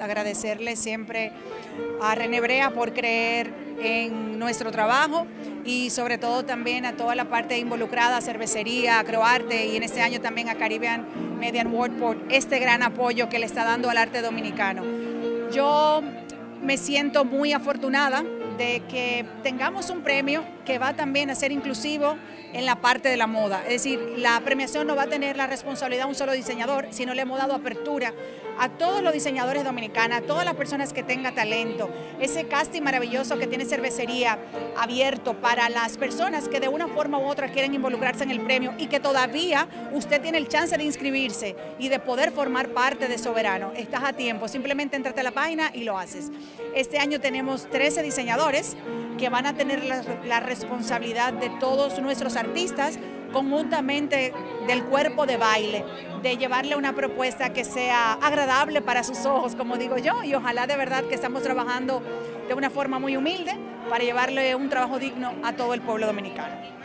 Agradecerle siempre a René Brea por creer en nuestro trabajo y sobre todo también a toda la parte involucrada, cervecería, Croarte y en este año también a Caribbean Median World por este gran apoyo que le está dando al arte dominicano. Yo me siento muy afortunada de que tengamos un premio que va también a ser inclusivo en la parte de la moda. Es decir, la premiación no va a tener la responsabilidad de un solo diseñador, sino le hemos dado apertura a todos los diseñadores dominicanos, a todas las personas que tengan talento. Ese casting maravilloso que tiene cervecería abierto para las personas que de una forma u otra quieren involucrarse en el premio y que todavía usted tiene el chance de inscribirse y de poder formar parte de Soberano. Estás a tiempo, simplemente entrate a la página y lo haces. Este año tenemos 13 diseñadores que van a tener la, responsabilidad de todos nuestros artistas conjuntamente del cuerpo de baile, de llevarle una propuesta que sea agradable para sus ojos, como digo yo, y ojalá de verdad que estamos trabajando de una forma muy humilde para llevarle un trabajo digno a todo el pueblo dominicano.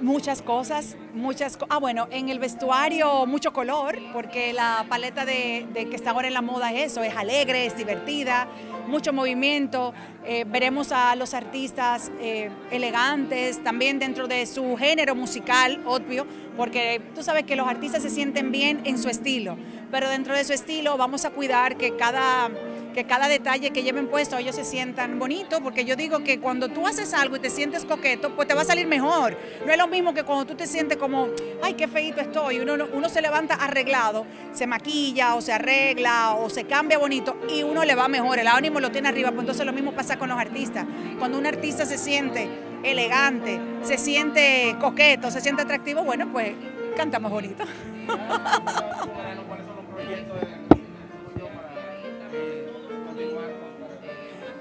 Muchas cosas, muchas cosas. Ah, bueno, en el vestuario mucho color, porque la paleta de, que está ahora en la moda es eso, es alegre, es divertida, mucho movimiento. Eh, veremos a los artistas eh, elegantes, también dentro de su género musical, obvio, porque tú sabes que los artistas se sienten bien en su estilo, pero dentro de su estilo vamos a cuidar que cada que cada detalle que lleven puesto ellos se sientan bonitos, porque yo digo que cuando tú haces algo y te sientes coqueto, pues te va a salir mejor. No es lo mismo que cuando tú te sientes como, ay, qué feito estoy, uno, uno se levanta arreglado, se maquilla o se arregla o se cambia bonito y uno le va mejor, el ánimo lo tiene arriba, pues entonces lo mismo pasa con los artistas. Cuando un artista se siente elegante, se siente coqueto, se siente atractivo, bueno, pues canta más bonito.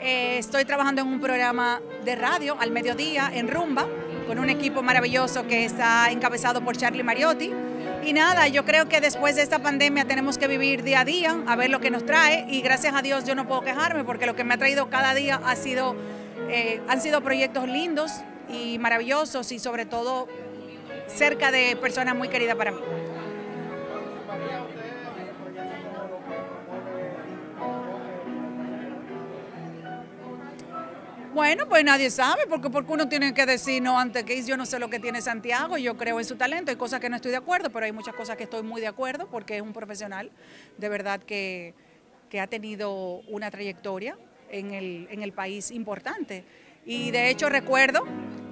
Eh, estoy trabajando en un programa de radio al mediodía en Rumba con un equipo maravilloso que está encabezado por Charlie Mariotti. Y nada, yo creo que después de esta pandemia tenemos que vivir día a día, a ver lo que nos trae y gracias a Dios yo no puedo quejarme porque lo que me ha traído cada día ha sido, eh, han sido proyectos lindos y maravillosos y sobre todo cerca de personas muy queridas para mí. Bueno, pues nadie sabe, porque, porque uno tiene que decir, no, antes que yo no sé lo que tiene Santiago, yo creo en su talento, hay cosas que no estoy de acuerdo, pero hay muchas cosas que estoy muy de acuerdo, porque es un profesional de verdad que, que ha tenido una trayectoria en el, en el país importante. Y de hecho recuerdo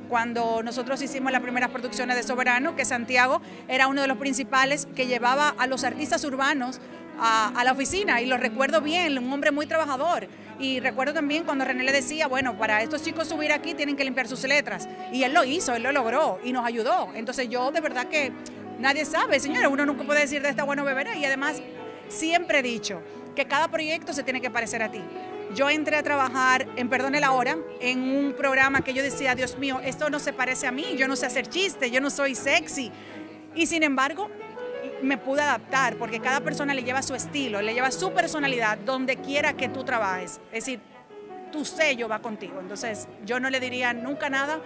cuando nosotros hicimos las primeras producciones de Soberano, que Santiago era uno de los principales que llevaba a los artistas urbanos a, a, la oficina y lo recuerdo bien, un hombre muy trabajador. Y recuerdo también cuando René le decía, bueno, para estos chicos subir aquí tienen que limpiar sus letras. Y él lo hizo, él lo logró y nos ayudó. Entonces yo de verdad que nadie sabe, señora, uno nunca puede decir de esta bueno beberá. Y además siempre he dicho que cada proyecto se tiene que parecer a ti. Yo entré a trabajar en Perdone la Hora, en un programa que yo decía, Dios mío, esto no se parece a mí, yo no sé hacer chistes, yo no soy sexy. Y sin embargo, me pude adaptar porque cada persona le lleva su estilo, le lleva su personalidad donde quiera que tú trabajes. Es decir, tu sello va contigo. Entonces, yo no le diría nunca nada,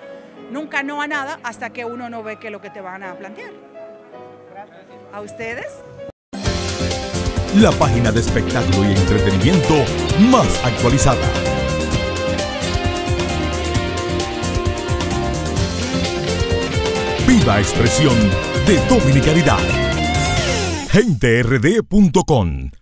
nunca no a nada hasta que uno no ve que lo que te van a plantear. ¿A ustedes? La página de espectáculo y entretenimiento más actualizada. Viva expresión de dominicanidad. GenteRD.com